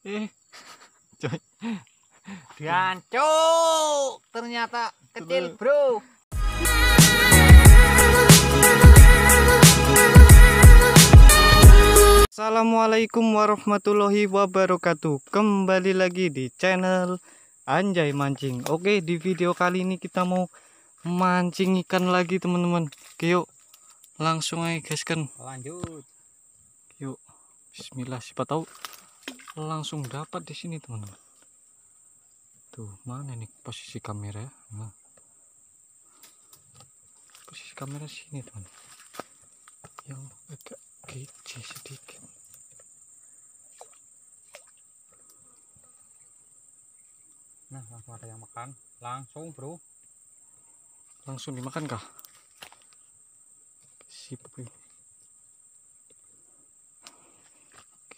Eh, coy. Ternyata kecil. Bro. Assalamualaikum warahmatullahi wabarakatuh. Kembali lagi di channel Anjay Mancing. Oke, di video kali ini kita mau mancing ikan lagi, teman-teman. Yuk. Langsung aja, guys kan. Lanjut. Yuk. Bismillah, siapa tahu langsung dapat di sini, teman-teman. Tuh, mana nih posisi kamera? Nah. Posisi kamera sini, teman. Yang agak kecil sedikit. Nah, langsung ada yang makan. Langsung, Bro. Langsung dimakan kah? Sip. Oke,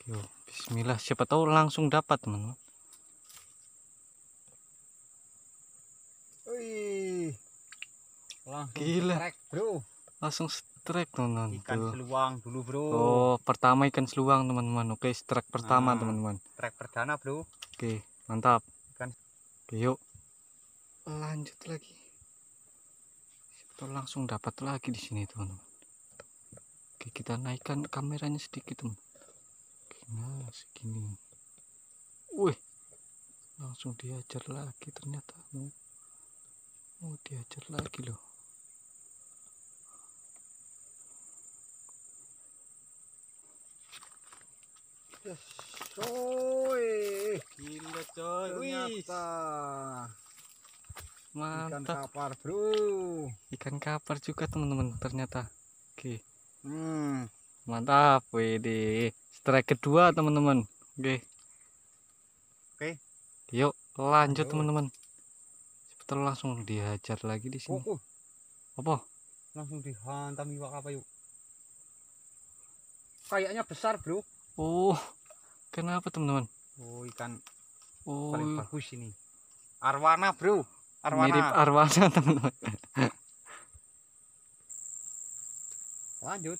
yuk. Bismillah, siapa tahu langsung dapat, teman. Wih. Langsung Gila. strike, Bro. Langsung strike, teman-teman. Ikan Tuh. seluang dulu, Bro. Oh, pertama ikan seluang, teman-teman. Oke, strike pertama, Nah. teman-teman. Strike perdana, Bro. Oke, mantap. Ikan. Oke, yuk. Lanjut lagi. Kita langsung dapat lagi di sini, teman-teman. Oke, kita naikkan kameranya sedikit, teman. Nah, segini. Wih. Langsung diajar lagi ternyata. Mau, mau diajar lagi loh. Yes. Coy. Gila, coy. Ternyata ikan Mantap. kapar, Bro. Ikan kapar juga, teman-teman. Ternyata. Oke. Hmm. Mantap, WD. Strike kedua, teman-teman. Oke. Oke. Yuk, lanjut, Lanjut. teman-teman. Sebentar langsung dihajar lagi di sini. Oh, oh, Apa? langsung dihantam iwak apa yuk? Kayaknya besar, Bro. Oh, kenapa, teman-teman? Oh, ikan Oh, paling bagus ini. Arwana, Bro. Arwana. mirip arwana, teman-teman. Lanjut.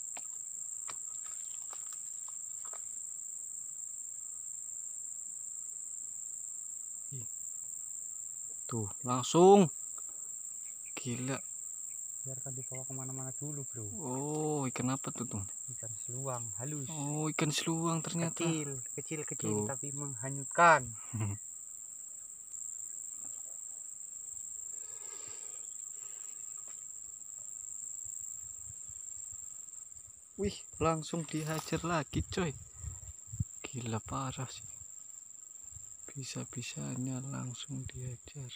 Tuh, langsung. Gila. Biarkan dibawa ke mana-mana dulu, Bro. Oh, ikan apa tuh, tuh? Ikan seluang halus. Oh, ikan seluang ternyata. Kecil, kecil, kecil, Tuh. tapi menghanyutkan. Wih, langsung dihajar lagi, coy. Gila parah sih. Bisa-bisanya langsung dihajar.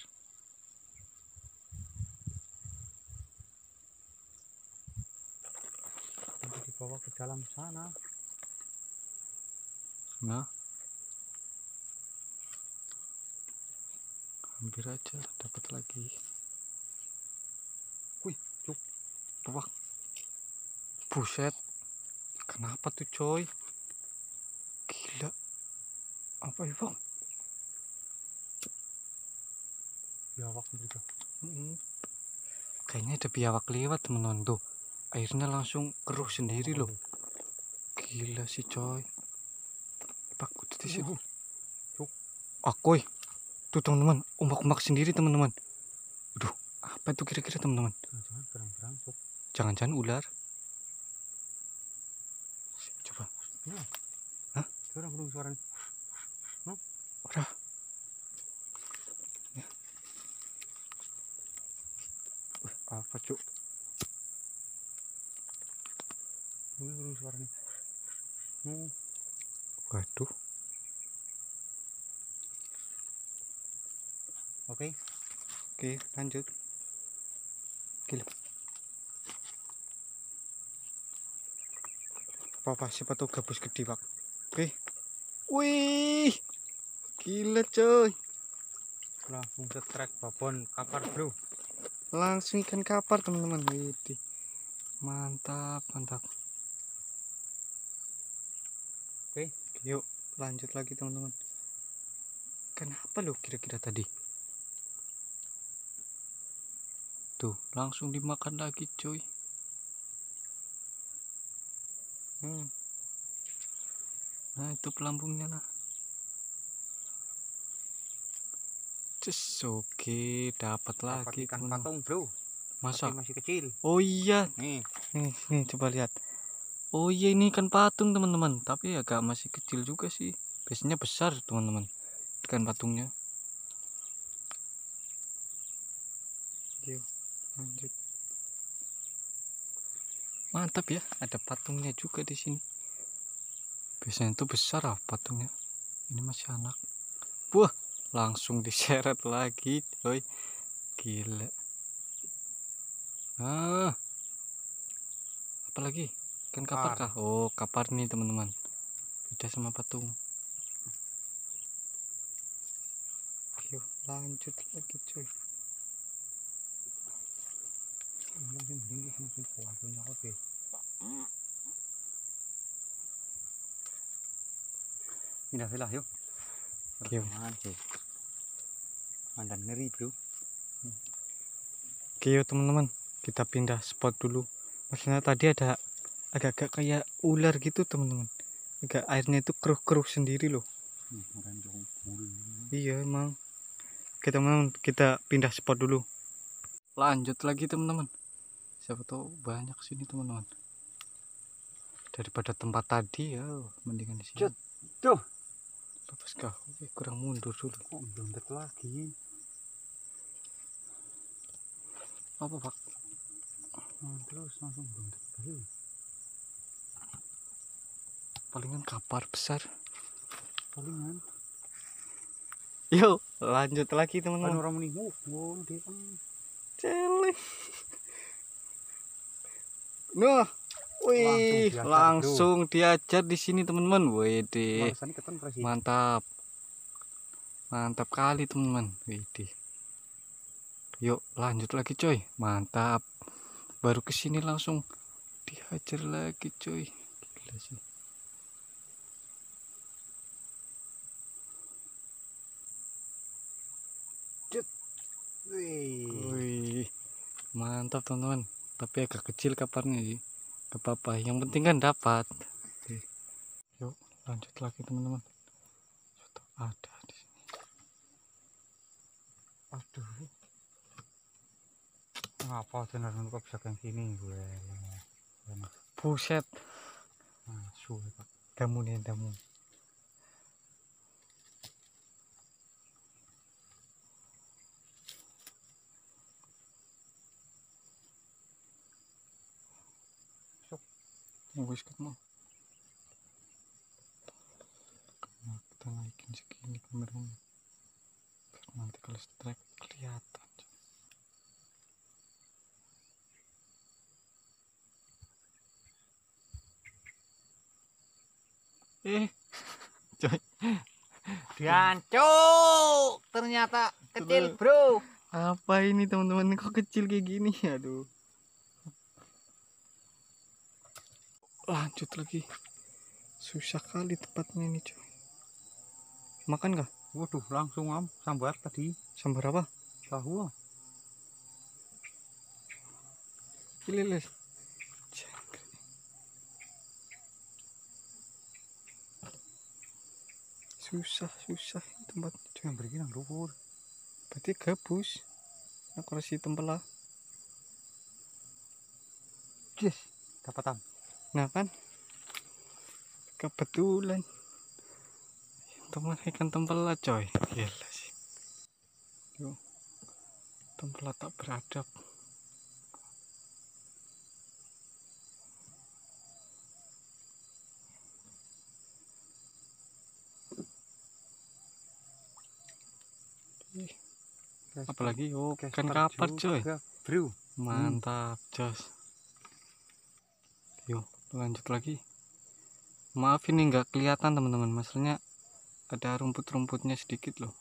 Nanti dibawa ke dalam sana. Nah. Hampir aja dapat lagi. Wih, cuk. Apa? Buset. Kenapa tuh, coy? Gila. Apa ya, Bang? Biawak mereka. Mm. Kayaknya ada biawak lewat, teman-teman tuh. Airnya langsung keruh sendiri loh. Gila sih, coy. Pak, udah di sini. Aku, tuh teman-teman, ombak-ombak sendiri teman-teman. Aduh, apa itu kira-kira teman-teman? Jangan-jangan ular? Coba, Suara burung suaranya. udah. Ya. Wih, apa cuk? Suaranya. Hmm. Waduh, Oke. oke lanjut. Gila. Apa siapa tuh gabus gede pak? Oke. Wih, gila coy. Langsung setrek babon kapar, Bro. langsung ikan kapar teman-teman mantap mantap Oke. yuk lanjut lagi teman-teman. Kenapa lo kira-kira tadi? Tuh langsung dimakan lagi cuy. Hmm. nah itu pelampungnya nah Cus, oke dapat dapat lagi ikan patung bro. Masa? tapi masih kecil. Oh iya. Nih. Nih nih coba lihat oh iya ini ikan patung teman-teman. Tapi agak masih kecil juga sih. Biasanya besar teman-teman ikan patungnya. Lanjut. Mantap ya ada patungnya juga di sini. Biasanya itu besar ah patungnya. Ini masih anak. Wah langsung diseret lagi coy. Gila. Ah. Apalagi kan kapar kah? Oh kapar nih teman-teman? Beda sama patung. Yuk lanjut lagi cuy. Pindah villa yuk. Sih mandan ngeri bro. Oke yuk teman-teman. Kita pindah spot dulu. Maksudnya tadi ada agak-agak kayak ular gitu teman-teman agak airnya itu keruh-keruh sendiri loh Iya emang. Oke teman-teman kita pindah spot dulu. Lanjut lagi teman-teman. Siapa tahu banyak sini teman-teman. Daripada tempat tadi ya, mendingan di sini. Cut, tuh. Lepas kah? Oke, kurang mundur dulu. kok belum lagi Apa pak? Nah, terus langsung belum bro Palingan kapar besar. palingan Yuk lanjut lagi kan teman-teman. orang meni ngon dia kan Celeng. Nah, wih diajar, langsung diajar di sini teman-teman. Wih mantap mantap kali teman-teman Widih. yuk lanjut lagi coy mantap baru ke sini langsung dihajar lagi coy gila sih Wih. Mantap teman-teman. Tapi agak kecil kaparnya sih gak apa-apa. Yang penting kan dapat. Oke. yuk lanjut lagi teman-teman. Ada di sini. Aduh. Ngapa tenar kok bisa kayak gini gue buset. Nah suwe pak. Damu nih damu wis ketemu Nah, kita naikin segini kameranya biar nanti kalau strike kelihatan eh coy. Diancuk ternyata kecil bro. Apa ini teman-teman? Kok kecil kayak gini? Aduh lanjut lagi susah kali tempatnya ini coy makan kah waduh langsung am sambar tadi sambar apa tahu ah. Lilis. Susah, susah tempatnya. Itu yang beri nang. Berarti gabus. Aku kasih tempelah. Yes, dapatan. Nah kan. Kebetulan. Teman ikan tempelah coy. Gila sih. Yuk. Tempelah tak beradab. Apalagi oh kan kapar coy. Bro. Mantap, jos. Lanjut lagi. Maaf ini nggak kelihatan teman-teman, maksudnya ada rumput-rumputnya sedikit loh.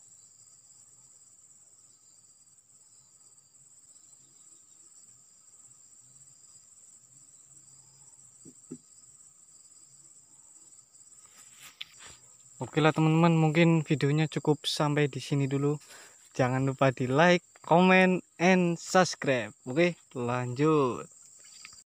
Oke lah teman-teman, mungkin videonya cukup sampai di sini dulu. Jangan lupa di like, comment, and subscribe. Oke, lanjut.